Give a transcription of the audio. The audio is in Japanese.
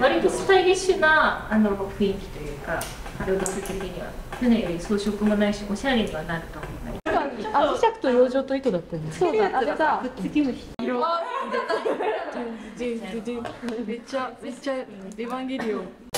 割とスタイリッシュなあの雰囲気というかカルバス的には船より装飾もないしおしゃれにはなると思いますあ、磁石と養生と糸だったよね。そうだあれだ色。めっちゃめっちゃエヴァンゲリオン。